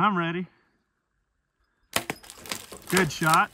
I'm ready. Good shot.